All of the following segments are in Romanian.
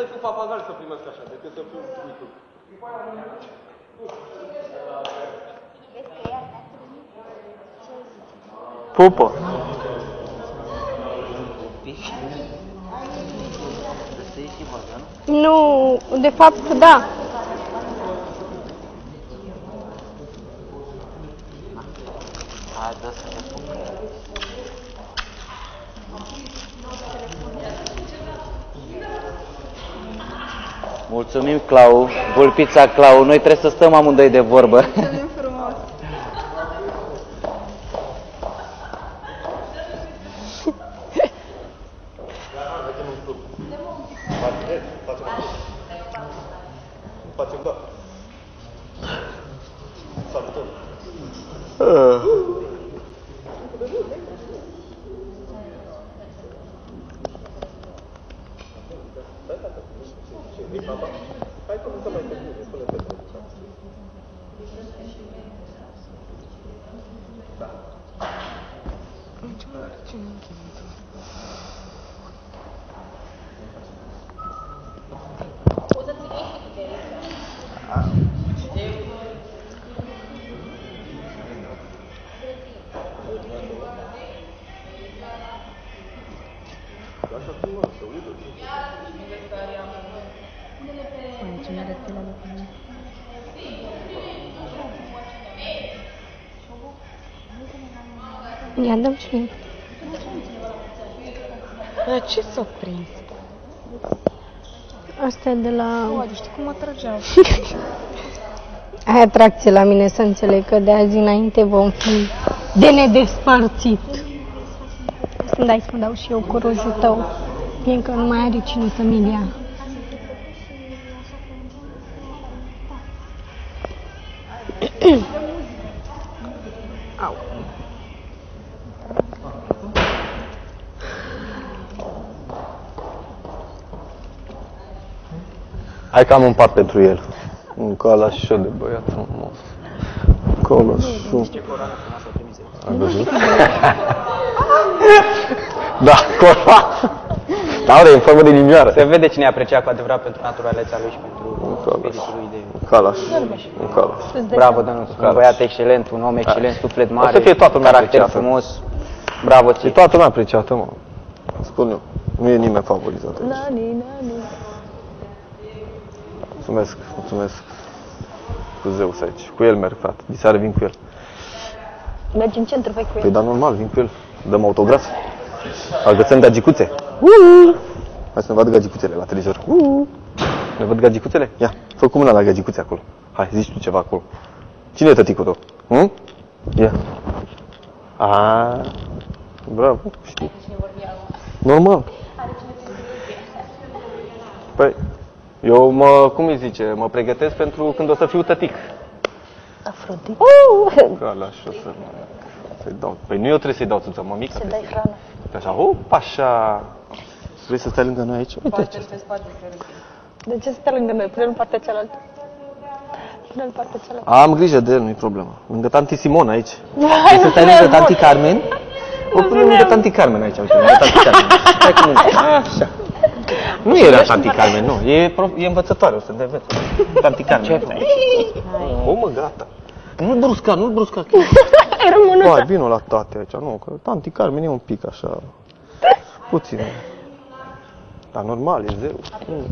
să fiu papagal să primesc așa, decât să fiu micul. Pupă. Nu, de fapt, da. Hai, dă să te pun. Mulțumim, Clau. Vulpița Clau. Noi trebuie să stăm amândoi de vorbă. Facem da. 주는 김도 Bueno, yo me arrepentí la locura. Не, отдам член. Dar ce s-a prins? Asta e de la... Oare, știi cum mă trageau? Ai atracție la mine să înțeleg că de azi înainte vom fi de nedespărțit. Să-mi dai să mă dau și eu cu rozul tău, fiindcă nu mai are cine să-mi ia. Hai că am un pat pentru el. Un calașo de băiat frumos. Calașo. Ai văzut? da, cora. Da, are în formă de nimioară. Se vede cine aprecia cu adevărat pentru naturalețea lui și pentru spiritul lui de... Un calaș. Un calaș. Bravo, Dănuț, un băiat excelent, un om excelent, suflet mare, să fie toată lumea caracter apreciată. frumos. Bravo E ție. toată lumea apreciată, mă. Spun eu. Nu e nimeni favorizat aici. Mulțumesc, mulțumesc. Cu Zeus aici. Cu el merg, frate. Diseară vin cu el. Mergi în centru, fai cu Păi el. da, normal, vin cu el. Dăm autograf. Agățăm gagicuțe. Hai să ne vadă gagicuțele la televizor. Ne văd gagicuțele? Ia, fă cu mâna la gagicuțe acolo. Hai, zici tu ceva acolo. Cine e tăticul tău? Hm? Ia. A, bravo, știi. Normal. Păi, eu mă, cum îi zice, mă pregătesc pentru când o să fiu tătic. Afrodit. Gala, și o să să-i dau. Păi nu eu trebuie să-i dau țuța, mămica. Să trebuie dai hrană. să- Așa, hop, așa. Vrei să stai lângă noi aici? Uite ce De ce stai lângă noi? Pune-l în partea cealaltă. Pune-l în partea cealaltă. Am grijă de el, nu-i problemă. Lângă tanti Simon aici. Vrei să stai lângă tanti Carmen? O punem lângă tanti Carmen aici, uite, lângă tanti Carmen. Stai cu mine. Așa. Nu era tanti Carmen, nu. E, prof, e învățătoare, o să te înveți. Tanti Carmen. O, mă, gata. Nu-l brusca, nu-l brusca. Ai rămânut. Hai, vină la toate aici, nu, că tanti Carmen e un pic așa, puțin. Dar normal, e zeu. Mm.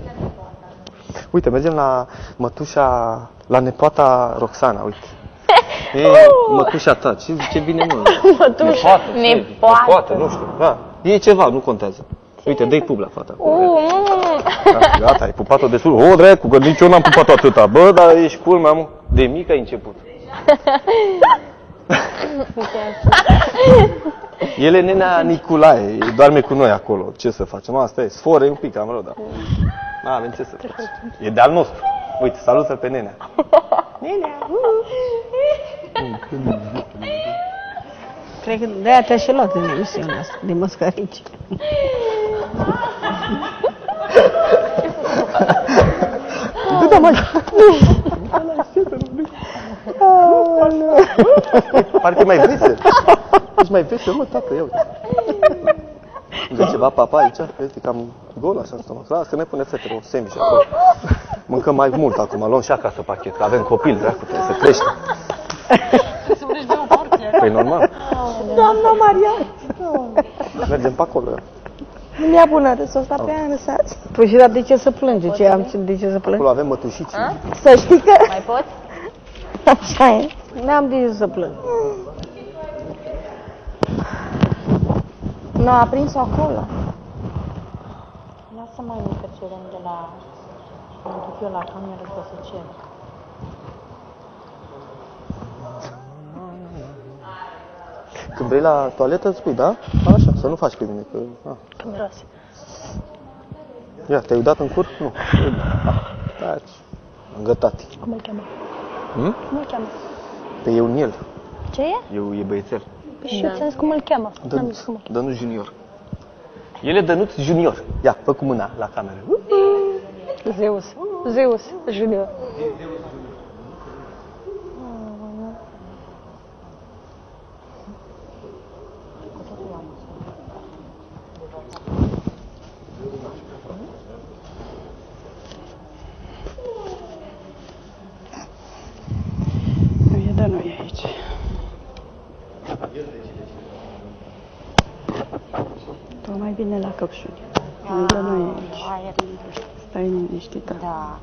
Uite, mergem la mătușa, la nepoata Roxana, uite. E mătușa ta, ce, ce bine mă. Mătușa. Nepoată. Nepoată, nu știu, da. E ceva, nu contează. Uite, dă-i pub la fata. acolo. Uh, mm. Da, gata, ai pupat-o destul. O, dracu, că nici eu n-am pupat-o atâta. Bă, dar ești culmea, mă. De mic ai început. El e nenea Nicolae, e- doarme cu noi acolo. Ce să facem? Asta e, sforă e un pic, am rău, dar... Nu avem ce să facem. E de-al nostru. Uite, salută pe nenea. Cred că de-aia te-a și luat în emisiunea asta, de măscărici. Parcă e mai vesel. Ești mai vesel, mă, tată, ia uite. Vrei ceva papa aici? Este cam gol așa în stomac. Las că ne pune fetele un sandwich acolo. Mâncăm mai mult acum, luăm și acasă pachet, că avem copil, dracu, trebuie să crește. Păi normal, Doamna Maria! mergem pe acolo. Nu mi-a bună de sos, dar pe aia lăsați. Păi și dar de ce să plânge? Ce am de ce să plâng? Acolo avem mătușiți. Să știi că Mai pot? așa e. N-am de ce să plâng. Nu, a prins-o acolo. Lasă mai mică cerem de la... Mă duc eu la cameră să să cer. Când vrei la toaletă, îți spui, da? Așa, să nu faci pe mine, că... A. Miros. Ia, te-ai udat în cur? Nu. Ah, Taci. Am gătat. Cum îl cheamă? Hmm? Cum îl cheamă? Pe eu în el. Ce e? Eu e băiețel. Păi și eu ți-am zis cum îl cheamă. N-am Dănuț. zis cum îl Dănuț Junior. El e Dănuț Junior. Ia, fă cu mâna la cameră. Zeus. Zeus Junior. Nu e de noi aici. Tu mai bine la căpșuni. Nu e de noi aici. Aia Stai liniștită. Da.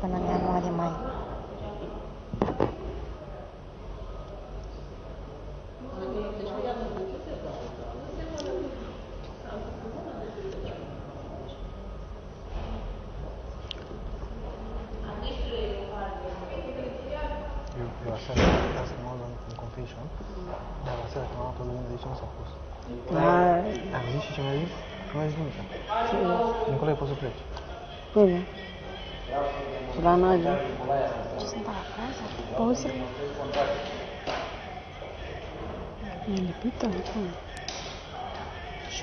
Până în ianuarie mai. Eu, eu aseară, ca să mă luăm în confession, dar aseară când am luat o lumină de aici nu s-a pus. Hai, Am zis și ce mi-a zis? Nu mi-a zis nimic. Nicolae, poți să pleci. bine. Și la noi, da? Ce sunt la casă? Pauză? E lipită? Hmm. Și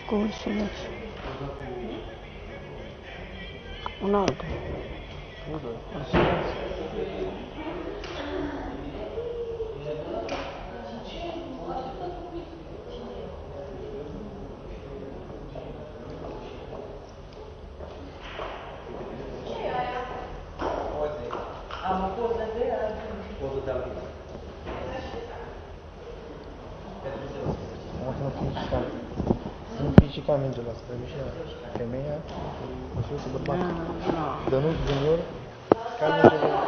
Simplificamente las premisas que me ha o su papá. Danús Junior, Carlos Junior.